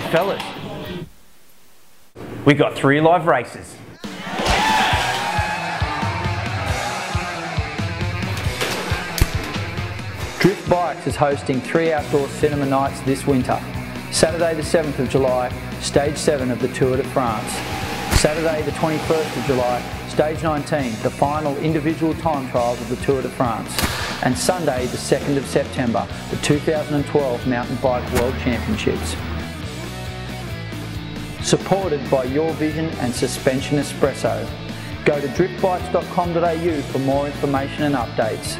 fellas. We got three live races. Drift Bikes is hosting three outdoor cinema nights this winter. Saturday the 7th of July, stage 7 of the Tour de France. Saturday the 21st of July, stage 19, the final individual time trials of the Tour de France. And Sunday the 2nd of September, the 2012 Mountain Bike World Championships. Supported by Your Vision and Suspension Espresso. Go to driftbikes.com.au for more information and updates.